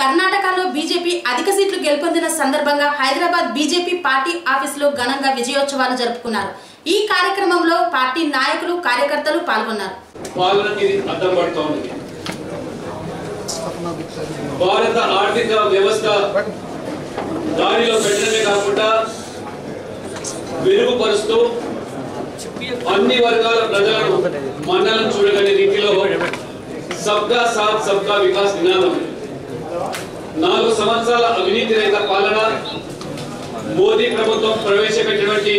కర్ణాటకలో బీజేపీ అధిక సీట్లు గెలుపొందిన సందర్భంగా హైదరాబాద్ బీజేపీ పార్టీ ఆఫీసులో ఘనంగా విజయోత్సవాలు జరుపుకున్నారు. ఈ కార్యక్రమంలో పార్టీ నాయకులు కార్యకర్తలు పాల్గొన్నారు. భారత ఆర్థిక వ్యవస్థ దారిలో పెట్టడమే కాకుండా మెరుగుపరుస్తూ అన్ని వర్గాల ప్రజలను మండలం చూడగలిగే రీతిలో సబ్కా సాత్ సబ్కా వికాస్ నినాదం. నాలుగు సంవత్సరాల అవినీతి రహిత పాలన మోదీ ప్రభుత్వం ప్రవేశపెట్టినటువంటి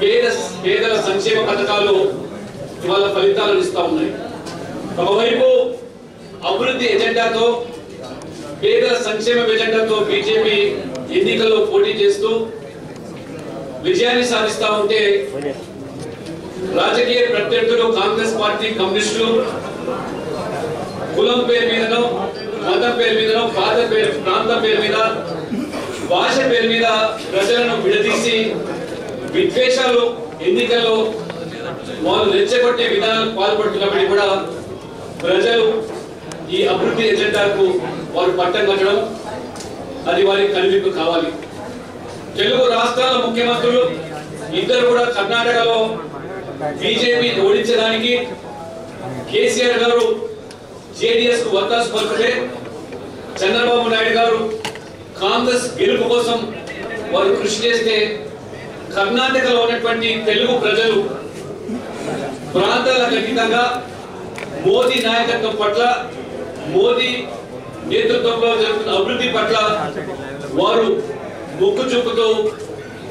పేద పేదల సంక్షేమ పథకాలు ఇవాళ ఫలితాలను ఇస్తా ఉన్నాయి. ఒకవైపు అభివృద్ధి ఎజెండాతో పేదల సంక్షేమ ఎజెండాతో బీజేపీ ఎన్నికల్లో పోటీ చేస్తూ విజయాన్ని సాధిస్తా ఉంటే రాజకీయ ప్రత్యర్థులు కాంగ్రెస్ పార్టీ కమ్యూనిస్టులు కులం పేరు మీదనో మతం పేరు మీదనో పాత పేరు ప్రాంతం పేరు మీద భాష పేరు మీద ప్రజలను విడదీసి విద్వేషాలు ఎన్నికల్లో వాళ్ళు రెచ్చగొట్టే విధానాలు పాల్పడుతున్నప్పటికీ కూడా ప్రజలు ఈ అభివృద్ధి ఎజెండాకు వారు పట్టం కట్టడం అది వారికి కనువిప్పు కావాలి. తెలుగు రాష్ట్రాల ముఖ్యమంత్రులు ఇద్దరు కూడా కర్ణాటకలో బీజేపీ ఓడించడానికి కేసీఆర్ గారు జేడీఎస్కు వత్తాసు పలుకుతే చంద్రబాబు నాయుడు గారు కాంగ్రెస్ గెలుపు కోసం వారు కృషి చేస్తే కర్ణాటకలో ఉన్నటువంటి తెలుగు ప్రజలు ప్రాంతాల ఖచ్చితంగా మోదీ నాయకత్వం పట్ల మోదీ నేతృత్వంలో జరుగుతున్న అభివృద్ధి పట్ల వారు మొక్కు చూపుతూ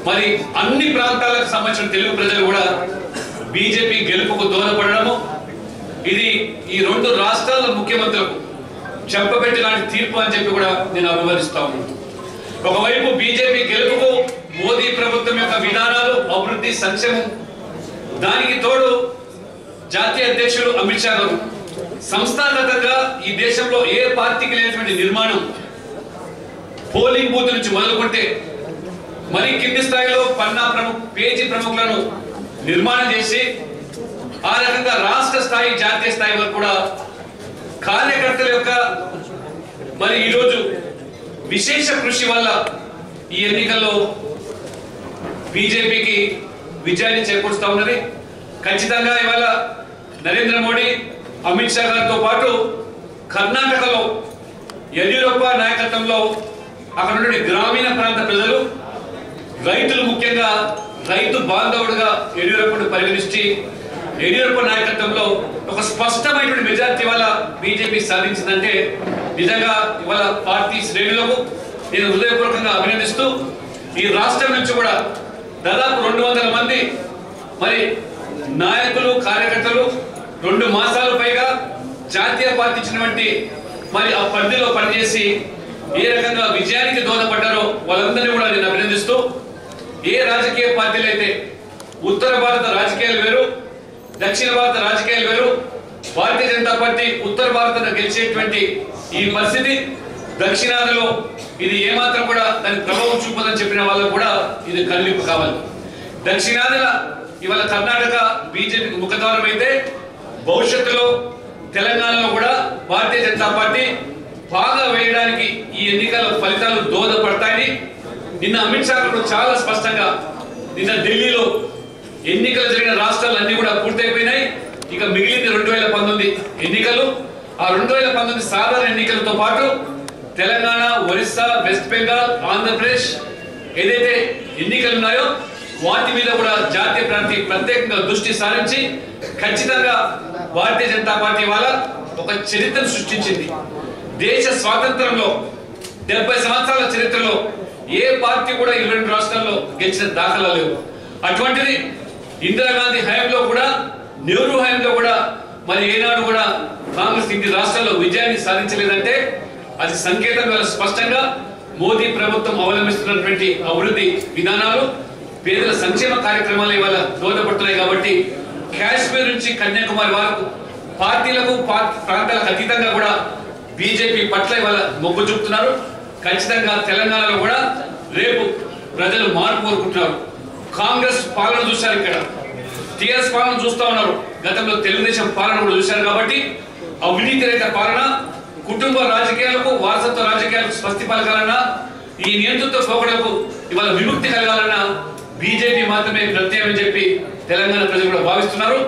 మరి అన్ని ప్రాంతాలకు సంబంధించిన తెలుగు ప్రజలు కూడా బీజేపీ గెలుపుకు దోహదపడడము ఇది ఈ రెండు రాష్ట్రాల ముఖ్యమంత్రులకు చెప్పబెట్టి లాంటి తీర్పు అని చెప్పి కూడా నేను అభివర్ణిస్తా ఉన్నాను. ఒకవైపు బీజేపీ గెలుపుకు మోదీ ప్రభుత్వం యొక్క విధానాలు అభివృద్ధి సంక్షేమం దానికి తోడు జాతీయ అధ్యక్షుడు అమిత్ షా గారు సంస్థాగతంగా ఈ దేశంలో ఏ పార్టీకి లేనటువంటి నిర్మాణం పోలింగ్ బూత్ నుంచి మొదలుకుంటే మరి కింది స్థాయిలో పన్నా ప్రముఖ పేజీ ప్రముఖులను నిర్మాణం చేసి ఆ రకంగా రాష్ట్ర స్థాయి జాతీయ స్థాయి వరకు కూడా కార్యకర్తల యొక్క మరి ఈరోజు విశేష కృషి వల్ల ఈ ఎన్నికల్లో బీజేపీకి విజయాన్ని చేకూరుస్తా ఉన్నది. ఖచ్చితంగా ఇవాళ నరేంద్ర మోడీ అమిత్ షా గారితో పాటు కర్ణాటకలో యడ్యూరప్ప నాయకత్వంలో అక్కడ నుండి గ్రామీణ ప్రాంత ప్రజలు రైతులు ముఖ్యంగా రైతు బాంధవుడుగా యడ్యూరప్పను పరిగణించి యడియూరప్ప నాయకత్వంలో ఒక స్పష్టమైనటువంటి మెజార్టీ వల్ల బీజేపీ సాధించిందంటే నిజంగా ఇవాళ పార్టీ శ్రేణులకు నేను హృదయపూర్వకంగా అభినందిస్తూ ఈ రాష్ట్రం నుంచి కూడా దాదాపు రెండు వందల మంది మరి నాయకులు కార్యకర్తలు రెండు మాసాల పైగా జాతీయ పార్టీ ఇచ్చినటువంటి మరి ఆ పరిధిలో పనిచేసి ఏ రకంగా విజయానికి దోహదపడ్డారో వాళ్ళందరినీ కూడా నేను అభినందిస్తూ ఏ రాజకీయ పార్టీలు అయితే ఉత్తర భారత రాజకీయాలు వేరు దక్షిణ భారత రాజకీయాలు వేరు. భారతీయ జనతా పార్టీ ఉత్తర భారతను గెలిచేటువంటి ఈ పరిస్థితి దక్షిణాదిలో ఇది ఏమాత్రం కూడా దాని ప్రభావం చూపదని చెప్పిన వాళ్ళకు కూడా ఇది కల్లింపు కావాలి. దక్షిణాదిన ఇవాళ కర్ణాటక బీజేపీ ముఖద్వారం అయితే భవిష్యత్తులో తెలంగాణలో కూడా భారతీయ జనతా పార్టీ బాగా వేయడానికి ఈ ఎన్నికల ఫలితాలు దోహదపడతాయని నిన్న అమిత్ షా చాలా స్పష్టంగా నిన్న ఢిల్లీలో ఎన్నికలు జరిగిన రాష్ట్రాలన్నీ కూడా పూర్తయిపోయినాయి. ఇక మిగిలింది రెండు వేల పంతొమ్మిది ఎన్నికలు. ఆ రెండు వేల పంతొమ్మిది సాధారణ ఎన్నికలతో పాటు తెలంగాణ ఒరిస్సా వెస్ట్ బెంగాల్ ఆంధ్రప్రదేశ్ ఏదైతే ఎన్నికలు ఉన్నాయో వాటి మీద కూడా జాతీయ ప్రాంతి ప్రత్యేకంగా దృష్టి సారించి ఖచ్చితంగా భారతీయ జనతా పార్టీ వాళ్ళ ఒక చరిత్రను సృష్టించింది. దేశ స్వాతంత్రంలో డెబ్బై సంవత్సరాల చరిత్రలో ఏ పార్టీ కూడా ఇరవై రెండు రాష్ట్రాల్లో గెలిచిన దాఖలా లేవు. అటువంటిది ఇందిరాగాంధీ హయాంలో కూడా నెహ్రూ హయాంలో కూడా మరి ఏనాడు కూడా కాంగ్రెస్ ఇన్ని రాష్ట్రాల్లో విజయాన్ని సాధించలేదంటే అది సంకేతం వల్ల స్పష్టంగా మోదీ ప్రభుత్వం అవలంబిస్తున్నటువంటి అభివృద్ధి విధానాలు పేదల సంక్షేమ కార్యక్రమాలు ఇవాళ దోహదపడుతున్నాయి కాబట్టి కాశ్మీర్ నుంచి కన్యాకుమారి వరకు పార్టీలకు ప్రాంతాలకు అతీతంగా కూడా బీజేపీ పట్ల ఇవాళ మొగ్గు చూపుతున్నారు. ఖచ్చితంగా తెలంగాణలో కూడా రేపు ప్రజలు మార్పు కోరుకుంటున్నారు. కాంగ్రెస్ పాలన చూశారు ఇక్కడ. టీఆర్ఎస్ పాలన చూస్తా ఉన్నారు. గతంలో తెలుగుదేశం పాలన కూడా చూశారు కాబట్టి అవినీతి రహిత పాలన కుటుంబ రాజకీయాలకు వారసత్వ రాజకీయాలకు స్వస్తి పలకాలన్నా ఈ నియంతృత్వ పోకడలకు ఇవాళ విముక్తి కలగాలన్నా బీజేపీ మాత్రమే ప్రత్యేకమని చెప్పి తెలంగాణ ప్రజలు కూడా భావిస్తున్నారు.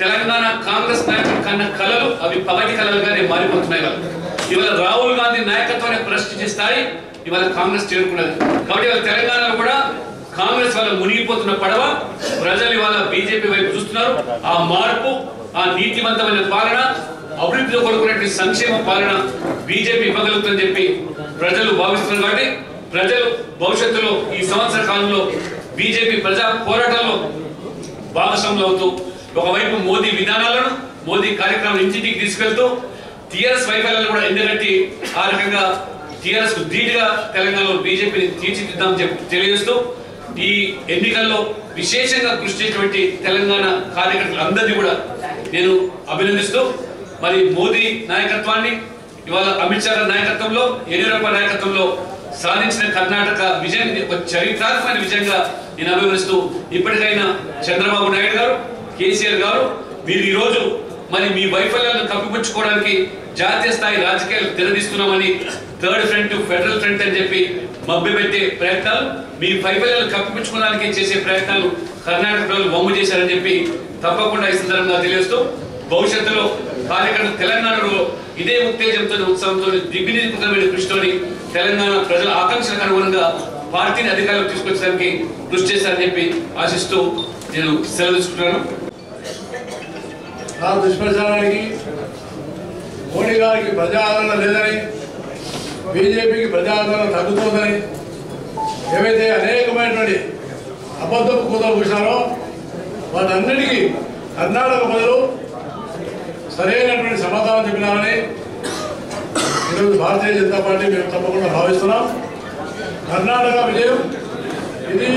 తెలంగాణ కాంగ్రెస్ నాయకులు కన్న కళలు అవి పగటి కళలుగానే మారిపోతున్నాయి ఇవాళ రాహుల్ గాంధీ నాయకత్వాన్ని ప్రశ్నించే స్థాయి ఇవాళ కాంగ్రెస్ చేరుకున్నది. కాబట్టి ఇవాళ తెలంగాణలో కూడా కాంగ్రెస్ వల్ల మునిగిపోతున్న పడవ ప్రజలు ఇవాళ బీజేపీ వైపు చూస్తున్నారు. ఆ మార్పు ఆ నీతివంతమైన పాలన అభివృద్ధిలో కొనుక్కునే సంక్షేమ పాలన బీజేపీ ఇవ్వగలుగుతుందని చెప్పి ప్రజలు భావిస్తున్నారు కాబట్టి ప్రజలు భవిష్యత్తులో ఈ సంవత్సర కాలంలో బీజేపీ ప్రజా పోరాటంలో భాగస్వాములు అవుతూ ఒకవైపు మోదీ విధానాలను మోదీ కార్యక్రమం ఇంటింటికి తీసుకెళ్తూ టీఆర్ఎస్ వైఫల్యాలను కూడా ఎండగట్టి ఆ రకంగా టీఆర్ఎస్ ధీటుగా తెలంగాణలో బీజేపీని తీర్చిదిద్దామని చెప్పి తెలియజేస్తూ ఈ ఎన్నికల్లో విశేషంగా కృషి చేసినటువంటి తెలంగాణ కార్యకర్తలందరినీ కూడా నేను అభినందిస్తూ మరి మోదీ నాయకత్వాన్ని ఇవాళ అమిత్ షా నాయకత్వంలో యడియూరప్ప నాయకత్వంలో సాధించిన కర్ణాటక విజయం ఒక చరిత్రాత్మకమైన విజయంగా నేను అభివర్ణిస్తూ ఇప్పటికైనా చంద్రబాబు నాయుడు గారు కేసీఆర్ గారు మీరు ఈరోజు రోజు మరి మీ వైఫల్యాలను కప్పిపుచ్చుకోవడానికి జాతీయ స్థాయి రాజకీయాలు తెరదీస్తున్నామని థర్డ్ ఫ్రంట్ ఫెడరల్ ఫ్రంట్ అని చెప్పి మభ్యపెట్టే ప్రయత్నాలు మీ వైఫల్యాలను కప్పిపుచ్చుకోవడానికి చేసే ప్రయత్నాలు కర్ణాటక ప్రజలు బొమ్మ చేశారని చెప్పి తప్పకుండా ఈ సందర్భంగా తెలియజేస్తూ భవిష్యత్తులో కార్యకర్త తెలంగాణలో ఇదే ఉత్తేజంతో ఉత్సాహంతో దిగ్విజయకృతమైన కృషితోని తెలంగాణ ప్రజల ఆకాంక్షలకు అనుగుణంగా పార్టీని అధికారులకు తీసుకొచ్చడానికి కృషి చేశారని చెప్పి ఆశిస్తూ నేను సెలవు తీసుకుంటున్నాను. దుష్ప్రచారానికి మోడీ గారికి ప్రజాదరణ లేదని బీజేపీకి ప్రజాదరణ తగ్గుతోందని ఏవైతే అనేకమైనటువంటి అబద్ధపు కూతలు కూర్చారో వాటన్నిటికీ కర్ణాటక ప్రజలు సరైనటువంటి సమాధానం చెప్పినారని ఈరోజు భారతీయ జనతా పార్టీ మేము తప్పకుండా భావిస్తున్నాం. కర్ణాటక విజయం ఇది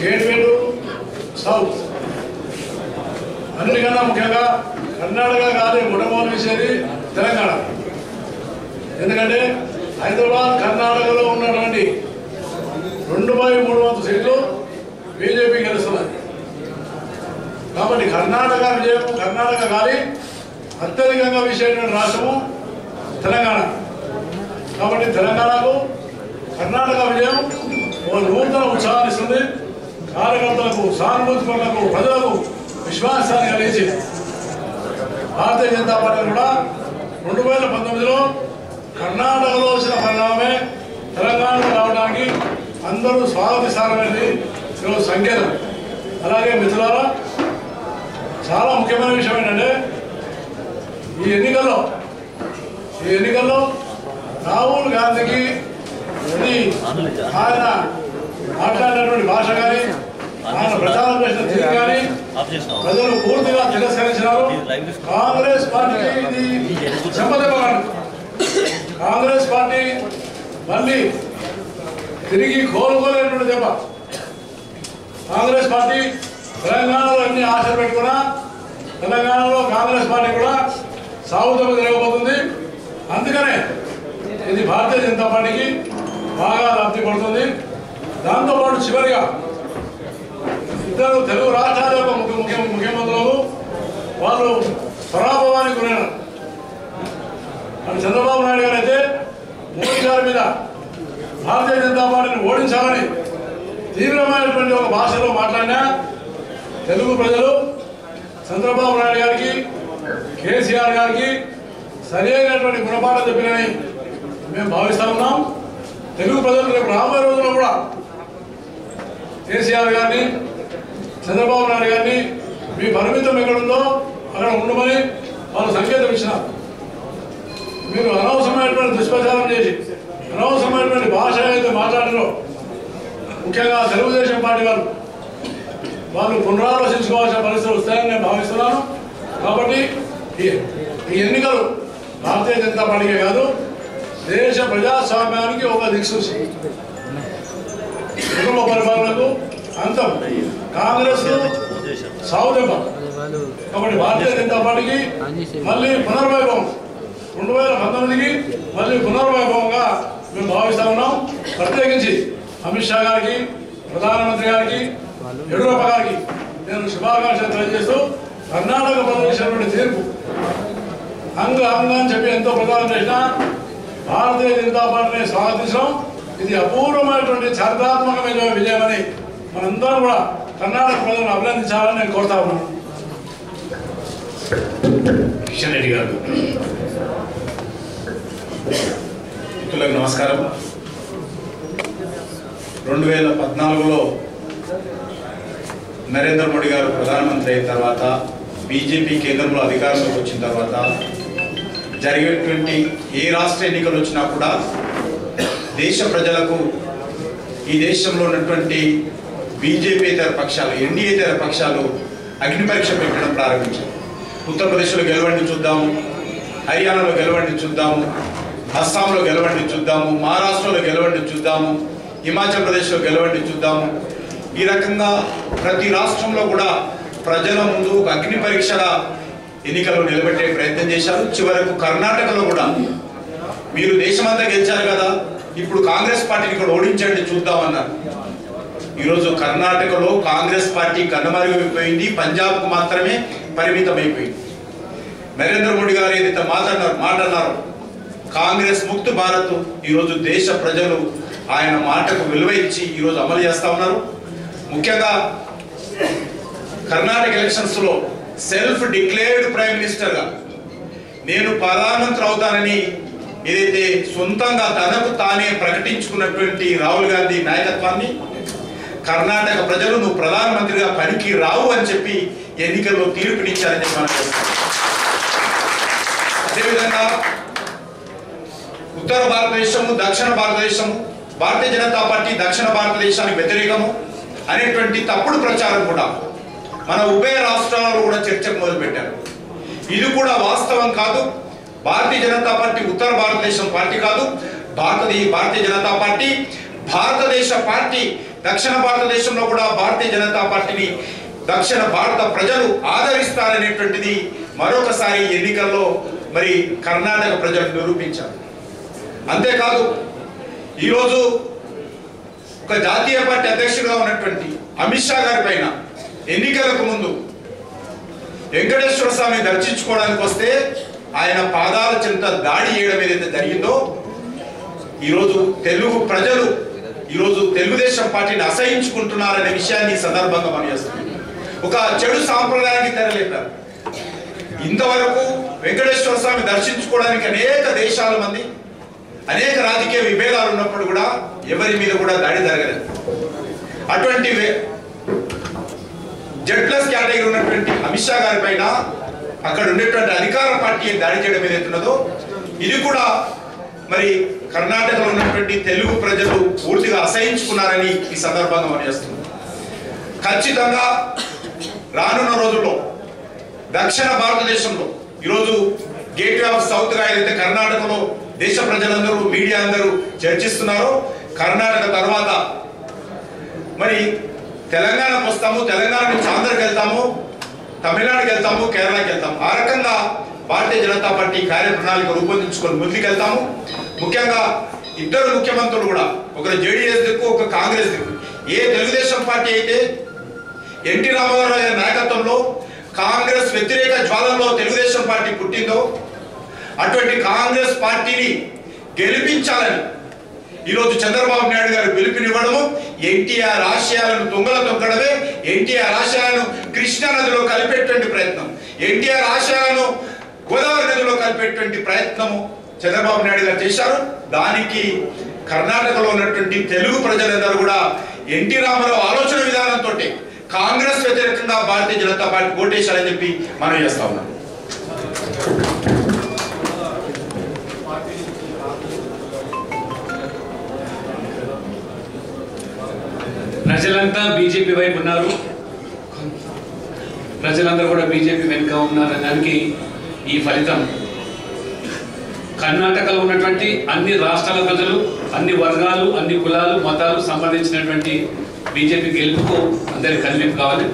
గేట్వే టు సౌత్. అన్నిటికన్నా ముఖ్యంగా కర్ణాటక కాదు మొట్టమొదటి విషయాన్ని తెలంగాణ. ఎందుకంటే హైదరాబాద్ కర్ణాటకలో ఉన్నటువంటి రెండు బై మూడు వందల సీట్లు బీజేపీ గెలుస్తున్నది. కాబట్టి కర్ణాటక విజయం కర్ణాటక కానీ అత్యధికంగా విషయమైన రాష్ట్రము తెలంగాణ. కాబట్టి తెలంగాణకు కర్ణాటక విజయం ఓ నూతన ఉత్సాహాన్ని ఇస్తుంది. కార్యకర్తలకు సానుభూతి పనులకు ప్రజలకు విశ్వాసాన్ని కలిగించింది. భారతీయ జనతా పార్టీ కూడా రెండు వేల పంతొమ్మిదిలో కర్ణాటకలో వచ్చిన పరిణామమే తెలంగాణలో రావడానికి అందరూ స్వాగతిస్తారనేది ఈరోజు సంకేతం. అలాగే మిత్రులారా చాలా ముఖ్యమైన విషయం ఏంటంటే ఈ ఎన్నికల్లో ఈ ఎన్నికల్లో రాహుల్ గాంధీకి ఆయన మాట్లాడినటువంటి భాష కానీ ఆయన ప్రచారం చేసిన తీరు కానీ ప్రజలు పూర్తిగా తిరస్కరించినారు. కాంగ్రెస్ పార్టీకి ఇది చెంపదెబ్బగాను కాంగ్రెస్ పార్టీ మళ్ళీ తిరిగి కోలుకోలేనటువంటి దెబ్బ. కాంగ్రెస్ పార్టీ తెలంగాణలో ఎన్ని ఆశలు పెట్టుకున్నా తెలంగాణలో కాంగ్రెస్ పార్టీ కూడా సాగుదల జరగబోతుంది. అందుకనే ఇది భారతీయ జనతా పార్టీకి బాగా లబ్ధి పడుతుంది. దాంతోపాటు చివరిగా ఇద్దరు తెలుగు రాష్ట్రాల యొక్క ముఖ్య ముఖ్య ముఖ్యమంత్రులు వాళ్ళు పరాభవానికి గురైనారు చంద్రబాబు నాయుడు గారు అయితే మోడీ గారి మీద భారతీయ జనతా పార్టీని ఓడించాలని తీవ్రమైనటువంటి ఒక భాషలో మాట్లాడినా తెలుగు ప్రజలు చంద్రబాబు నాయుడు గారికి కేసీఆర్ గారికి సరైనటువంటి గుణపాఠం చెప్పినని మేము భావిస్తా ఉన్నాం. తెలుగు ప్రజలు రేపు రాబోయే రోజుల్లో కూడా కేసీఆర్ గారిని చంద్రబాబు నాయుడు గారిని మీ పరిమితం ఎక్కడుందో అక్కడ ఉండమని వాళ్ళు సంకేతం ఇచ్చినారు. మీరు అనవసరమైనటువంటి దుష్ప్రచారం చేసి అనవసరమైనటువంటి భాష ఏదైతే మాట్లాడారో ముఖ్యంగా తెలుగుదేశం పార్టీ వారు వాళ్ళు పునరాలోచించుకోవాల్సిన పరిస్థితులు వస్తాయని నేను భావిస్తున్నాను. కాబట్టి ఈ- ఈ ఎన్నికలు భారతీయ జనతా పార్టీకే కాదు దేశ ప్రజాస్వామ్యానికి ఒక దిక్సూచి. కుటుంబ పరిపాలనకు అంతం. కాంగ్రెస్ సావుదెబ్బ కాబట్టి భారతీయ జనతా పార్టీకి మళ్ళీ పునర్వైభవం. రెండు వేల పంతొమ్మిదికి మళ్ళీ పునర్వైభవంగా మేము భావిస్తా ఉన్నాం. ప్రత్యేకించి అమిత్ షా గారికి ప్రధానమంత్రి గారికి యడ్యూరప్ప గారికి నేను శుభాకాంక్షలు తెలియజేస్తూ కర్ణాటక ప్రజలు తీర్పు. అంగ అంగ అని చెప్పి ఎంతో ప్రచారం చేసిన భారతీయ జనతా పార్టీని స్వాగతించడం ఇది అపూర్వమైనటువంటి చారిత్రాత్మకమైన విజయమని మనందరం కూడా కర్ణాటక ప్రజలను అభినందించాలని నేను కోరుతా ఉన్నాను. కిషన్ రెడ్డి గారు. మిత్రులకు నమస్కారం. రెండు వేల పద్నాలుగులో నరేంద్ర మోడీ గారు ప్రధానమంత్రి అయిన తర్వాత బీజేపీ కేంద్రంలో అధికారంలోకి వచ్చిన తర్వాత జరిగేటువంటి ఏ రాష్ట్ర ఎన్నికలు వచ్చినా కూడా దేశ ప్రజలకు ఈ దేశంలో ఉన్నటువంటి బీజేపీతర పక్షాలు ఎన్డీఏతర పక్షాలు అగ్ని పరీక్ష పెట్టడం ప్రారంభించారు. ఉత్తరప్రదేశ్లో గెలవండి చూద్దాము హర్యానాలో గెలవండి చూద్దాము అస్సాంలో గెలవండి చూద్దాము మహారాష్ట్రలో గెలవండి చూద్దాము హిమాచల్ ప్రదేశ్లో గెలవండి చూద్దాము. ఈ రకంగా ప్రతి రాష్ట్రంలో కూడా ప్రజల ముందు అగ్ని పరీక్షల ఎన్నికల్లో నిలబెట్టే ప్రయత్నం చేశారు. చివరకు కర్ణాటకలో కూడా మీరు దేశమంతా గెలిచారు కదా ఇప్పుడు కాంగ్రెస్ పార్టీని ఇక్కడ ఓడించండి చూద్దామన్నారు. ఈరోజు కర్ణాటకలో కాంగ్రెస్ పార్టీ కనుమరుగైపోయింది. పంజాబ్కు మాత్రమే పరిమితమైపోయింది. నరేంద్ర మోడీ గారు ఏదైతే మాట్లాడారు మాట్లాడినారో కాంగ్రెస్ ముక్త భారత్ ఈరోజు దేశ ప్రజలు ఆయన మాటకు విలువ ఇచ్చి ఈరోజు అమలు చేస్తా ఉన్నారు. ముఖ్యంగా కర్ణాటక ఎలక్షన్స్లో సెల్ఫ్ డిక్లేర్డ్ ప్రైమ్ మినిస్టర్గా నేను ప్రధానమంత్రి అవుతానని ఏదైతే సొంతంగా తనకు తానే ప్రకటించుకున్నటువంటి రాహుల్ గాంధీ నాయకత్వాన్ని కర్ణాటక ప్రజలు నువ్వు ప్రధానమంత్రిగా పనికి రావు అని చెప్పి ఎన్నికల్లో తీర్పునిచ్చారని చెప్పి మనం చేస్తాం అదేవిధంగా ఉత్తర భారతదేశము దక్షిణ భారతదేశము భారతీయ జనతా పార్టీ దక్షిణ భారతదేశానికి వ్యతిరేకము అనేటువంటి తప్పుడు ప్రచారం కూడా మన ఉభయ రాష్ట్రాలలో కూడా చర్చకు మొదలుపెట్టారు. ఇది కూడా వాస్తవం కాదు. భారతీయ జనతా పార్టీ ఉత్తర భారతదేశం పార్టీ కాదు. భారతీయ భారతీయ జనతా పార్టీ భారతదేశ పార్టీ దక్షిణ భారతదేశంలో కూడా భారతీయ జనతా పార్టీని దక్షిణ భారత ప్రజలు ఆదరిస్తారనేటువంటిది మరొకసారి ఎన్నికల్లో మరి కర్ణాటక ప్రజలు నిరూపించారు. అంతేకాదు ఈరోజు ఒక జాతీయ పార్టీ అధ్యక్షుడిగా ఉన్నటువంటి అమిత్ షా గారి పైన ఎన్నికలకు ముందు వెంకటేశ్వర స్వామిని దర్శించుకోవడానికి వస్తే ఆయన పాదాల చెంత దాడి చేయడం ఏదైతే జరిగిందో ఈరోజు తెలుగు ప్రజలు ఈరోజు తెలుగుదేశం పార్టీని అసహించుకుంటున్నారనే విషయాన్ని సందర్భంగా మనం చేస్తున్నాం. ఒక చెడు సాంప్రదాయానికి తెరలేపారు. ఇంతవరకు వెంకటేశ్వర స్వామి దర్శించుకోవడానికి అనేక దేశాల మంది అనేక రాజకీయ విభేదాలు ఉన్నప్పుడు కూడా ఎవరి మీద కూడా దాడి జరగలేదు. అటువంటి వే- జెడ్ ప్లస్ కేటగిరీ ఉన్నటువంటి అమిత్ షా గారి పైన అక్కడ ఉండేటువంటి అధికార పార్టీ దాడి చేయడం ఏదైతున్నదో ఇది కూడా మరి కర్ణాటకలో ఉన్నటువంటి తెలుగు ప్రజలు పూర్తిగా అసహించుకున్నారని ఈ సందర్భంగా మనం చేస్తున్నాం. ఖచ్చితంగా రానున్న రోజుల్లో దక్షిణ భారతదేశంలో ఈరోజు గేట్వే ఆఫ్ సౌత్గా ఏదైతే కర్ణాటకలో దేశ ప్రజలందరూ మీడియా అందరూ చర్చిస్తున్నారో కర్ణాటక తర్వాత మరి తెలంగాణకు వస్తాము తెలంగాణ నుంచి ఆంధ్రకి వెళ్తాము తమిళనాడుకి వెళ్తాము కేరళకి వెళ్తాము. ఆ రకంగా భారతీయ జనతా పార్టీ కార్యప్రణాళిక రూపొందించుకొని ముందుకెళ్తాము. ముఖ్యంగా ఇద్దరు ముఖ్యమంత్రులు కూడా ఒకరు జేడీఎస్ దిక్కు ఒక కాంగ్రెస్ దిక్కు. ఏ తెలుగుదేశం పార్టీ అయితే ఎన్టీ రామారావు నాయకత్వంలో కాంగ్రెస్ వ్యతిరేక జ్వాలంలో తెలుగుదేశం పార్టీ పుట్టిందో అటువంటి కాంగ్రెస్ పార్టీని గెలిపించాలని ఈరోజు చంద్రబాబు నాయుడు గారు పిలుపునివ్వడము ఎన్టీఆర్ ఆశయాలను తుంగల తొక్కడమే ఎన్టీఆర్ ఆశయాలను కృష్ణా నదిలో కలిపేటువంటి ప్రయత్నం ఎన్టీఆర్ ఆశయాలను గోదావరి నదిలో కలిపేటువంటి ప్రయత్నము. చంద్రబాబు నాయుడు గారు చేశారు. దానికి కర్ణాటకలో ఉన్నటువంటి తెలుగు ప్రజలందరూ కూడా ఎన్టీ రామారావు ఆలోచన విధానంతో కాంగ్రెస్ వ్యతిరేకంగా భారతీయ జనతా పార్టీ ఓటేశారని చెప్పి మనం చేస్తా ఉన్నాం. ప్రజలంతా బీజేపీ వైపు ఉన్నారు. ప్రజలందరూ కూడా బీజేపీ వెనుక ఉన్నారు దానికి ఈ ఫలితం కర్ణాటకలో ఉన్నటువంటి అన్ని రాష్ట్రాల ప్రజలు అన్ని వర్గాలు అన్ని కులాలు మతాలు సంబంధించినటువంటి బీజేపీ గెలుపుకు అందరికి కనువిప్పు కావాలి.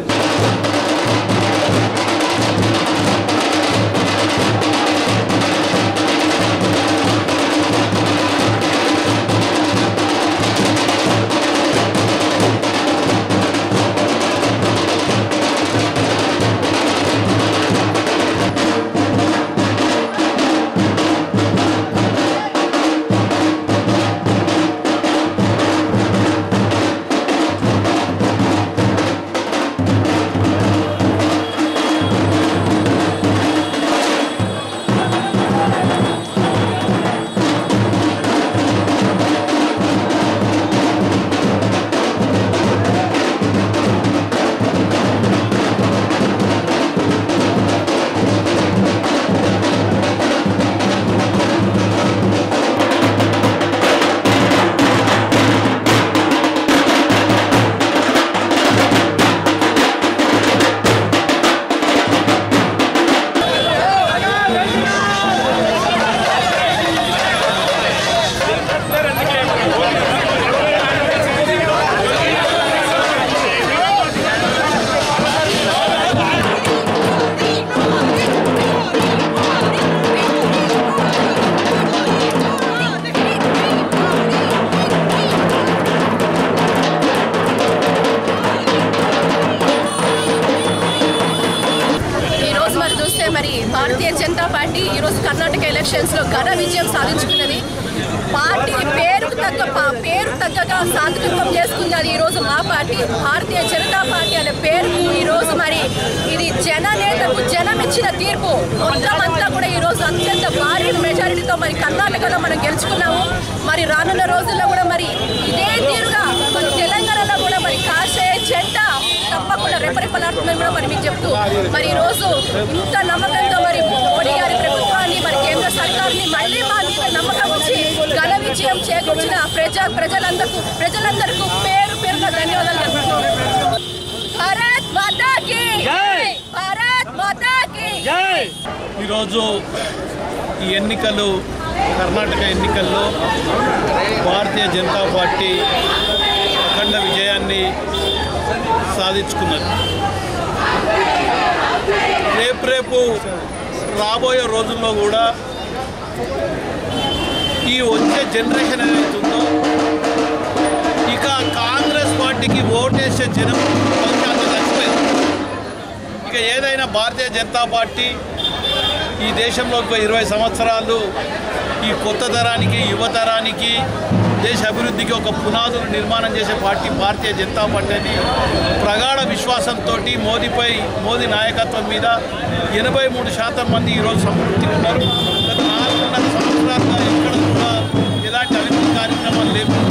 యొక్క పేరు తగ్గగా సాధకత్వం చేసుకున్నది ఈరోజు మా పార్టీ భారతీయ జనతా పార్టీ అనే పేరుకు ఈరోజు మరి ఇది జననేతకు జనం ఇచ్చిన తీర్పు. మొత్తం అంతా కూడా ఈరోజు అత్యంత భారీ మెజారిటీతో మరి కర్ణాటకలో మనం గెలుచుకున్నాము. మరి రానున్న రోజుల్లో కూడా మరి ఇదే తీరుగా మరి తెలంగాణలో కూడా మరి కాషాయ జెండా తప్పకుండా రెపరెపలాడుతుందని కూడా మరి మీకు చెప్తూ మరి ఈ రోజు ఇంత నమ్మకంతో మరి మోడీ గారి ప్రభుత్వాన్ని మరి కేంద్ర సర్కార్ని మళ్ళీ మా మీద నమ్మకం ఉంచి ఘన విజయం చేకూర్చిన ప్రజా ప్రజలందరికీ ప్రజలందరికీ పేరు పేరున ధన్యవాదాలు తెలుపుతున్నాను. భారత్ మాతాకి భారత్ మాతాకి ఈరోజు ఈ ఎన్నికలు కర్ణాటక ఎన్నికల్లో భారతీయ జనతా పార్టీ అఖండ విజయాన్ని సాధించుకున్నది రేపు రేపు రాబోయే రోజుల్లో కూడా ఈ వచ్చే జనరేషన్ ఏదైతుందో ఇక కాంగ్రెస్ పార్టీకి ఓటేసే జనం సంఖ్య అంత చచ్చిపోయింది. ఇక ఏదైనా భారతీయ జనతా పార్టీ ఈ దేశంలో ఒక ఇరవై సంవత్సరాలు ఈ కొత్త తరానికి యువతరానికి దేశ అభివృద్ధికి ఒక పునాదులు నిర్మాణం చేసే పార్టీ భారతీయ జనతా పార్టీ అని ప్రగాఢ విశ్వాసంతో మోదీపై మోదీ నాయకత్వం మీద ఎనభై మూడు శాతం మంది ఈరోజు సంతృప్తి ఉన్నారు. గత నాలుగున్నర సంవత్సరాలుగా ఎక్కడ కూడా ఎలాంటి అభివృద్ధి కార్యక్రమాలు లేకుండా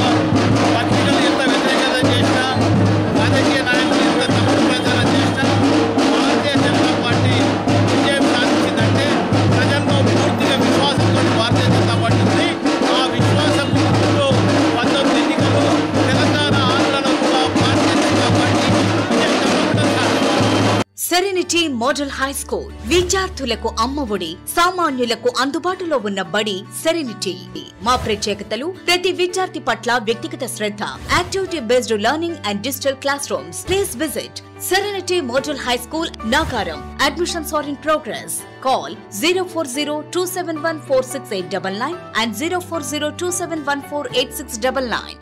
సెరెనిటీ మోడల్ హై స్కూల్ విద్యార్థులకు అమ్మఒడి సామాన్యులకు అందుబాటులో ఉన్న బడి సెరెనిటీ మా ప్రత్యేకతలు ప్రతి విద్యార్థి పట్ల వ్యక్తిగత శ్రద్ధ activity based learning and digital classrooms please visit Serenity model high school Nacharam admissions are in progress call zero four zero two seven one four six eight double nine and zero four zero two seven one four eight six double nine